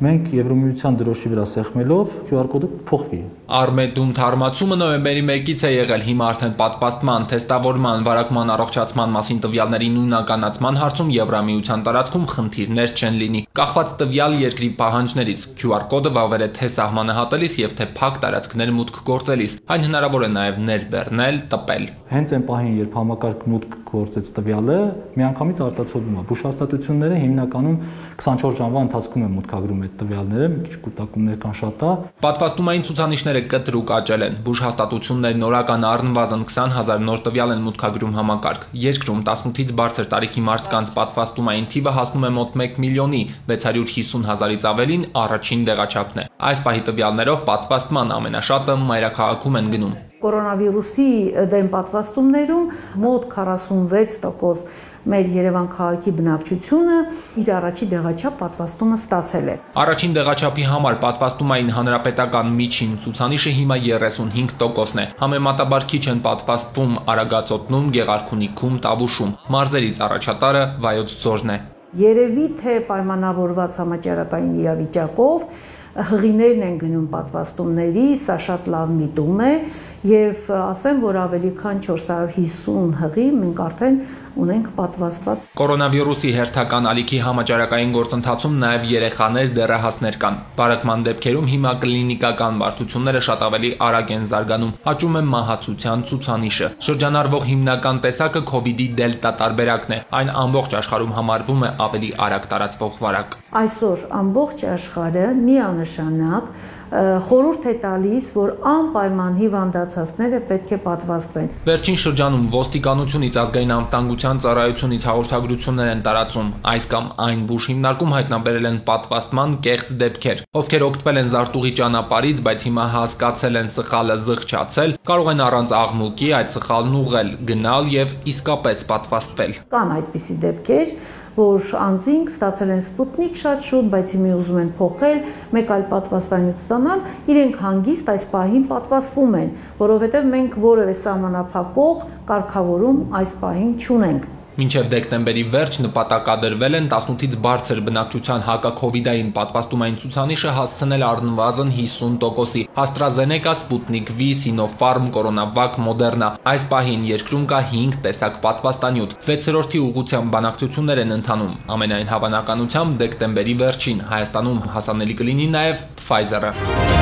մենք Եվրոմիության դրոշի վրա սեղմելով QR կոդը փոխվի։ Արմեդում թարմացումը նոյեմբերի 1-ից է եղել հիմա արդեն պատվաստման, թեստավորման, վարակման առողջացման մասին տվյալների նույնականացման հարցում Եվրամիության տարածքում խնդիրներ չեն լինի։ Կախված տվյալ երկրի պահանջներից QR կոդը վավեր է թե սահմանահատելիս եւ թե փակ տարածքներ մուտք գործելիս։ Այն հնարավոր է նաեւ ներբեռնել, տպել։ Հենց այն պահին, երբ համակարգ մուտք գործեց տվյալը, միանգամից արտացոլվում է։ Բուժհաստատությունները հիմնականում 24 ժամվա ընթացքում են մուտքագրում այդ տվյալները, մի քիչ կուտակումներ կան շատ է։ Պատվաստումային ցուցանիշները կտրուկ աճել են։ Բուժհաստատություններն օրական առնվազն 20000 նոր տվյալ են մուտքագրում համակարգ։ Երկրում 18-ից բարձր տարիքի մարդկանց պատվաստումային թիվը հասնում է մոտ 1 միլիոնի 650 հազարից ավելին առաջին դեղաչափն է։ Այս պահի տվյալներով պատվաստման ամենաշատը մայրաքաղաքում են գնում կորոնավիրուսի դեմ պատվաստումներում մոտ 46% մեր Երևան քաղաքի բնակչությունը իր առաջի դեղաչափ պատվաստումը ստացել է։ Առաջին դեղաչափի համար պատվաստումային հանրապետական միջին ցուցանիշը հիմա 35%-ն է։ Համեմատաբար քիչ են պատվաստվում Արագածոտնում, Գեղարքունիքում, Տավուշում։ Մարզերից առաջատարը Վայոց ձորն է։ Երևի թե պայմանավորված համաճարակային իրավիճակով հղիներն են գնում պատվաստումների, սա շատ լավ միտում է եւ ասեմ, որ ավելի քան 450 հղի մենք արդեն ունենք պատվաստված։ Կորոնավիրուսի հերթական ալիքի համաճարակային գործընթացում նաև երեխաներ, դեռահասներ կան։ Բարակման դեպքերում հիմա կլինիկական բարդությունները շատ ավելի արագ են զարգանում։ Աճում է մահացության ցուցանիշը։ Շրջանառվող հիմնական տեսակը իդի դելտա տարբերակն է։ Այն ամբողջ աշխարհում համարվում է ավելի արագ տարածվող վարակ։ Այսօր ամբողջ աշխարհը միանշանակ խորհուրդ է տալիս, որ անպայման հիվանդացածները պետք է պատվաստվեն։ Վերջին շրջանում ոստիկանությունից ազգային անվտանգության ծառայությունից հաղորդագրություններ են տարածում այս կամ այն բուժ հիմնարկում հայտնաբերել են պատվաստման կեղծ դեպքեր, ովքեր օգտվել են զարտուղի ճանապարից, բայց հիմա հասկացել են սխալը զղջացել, կարող են առանց աղմուկի այդ սխալն ուղղել, գնալ եւ իսկապես պատվաստվել։ Կան այդպիսի դեպքեր, որ անձինք ստացել են սպուտնիկ շատ շուտ, բայց հիմա ուզում են փոխել, մեկ այլ պատվաստանյութ ստանալ, իրենք հանգիստ այս պահին պատվաստվում են, որովհետև մենք որևէ սահմանափակող կարգավորում այս պահին չունենք։ Մինչև դեկտեմբերի վերջ նպատակադրվել են 18-ից բարձր բնակչության հակակովիդային պատվաստումային ցուցանիշը հասցնել առնվազն 50%-ի։ AstraZeneca, Sputnik V, Sinopharm, CoronaVac, Moderna։ Այս պահին երկրում կա 5 տեսակ պատվաստանյութ։ 6-րդի ուղղությամբ բանակցություններ են ընթանում։ Ամենայն հավանականությամբ դեկտեմբերի վերջին Հայաստանում հասանելի կլինի նաև Pfizer-ը։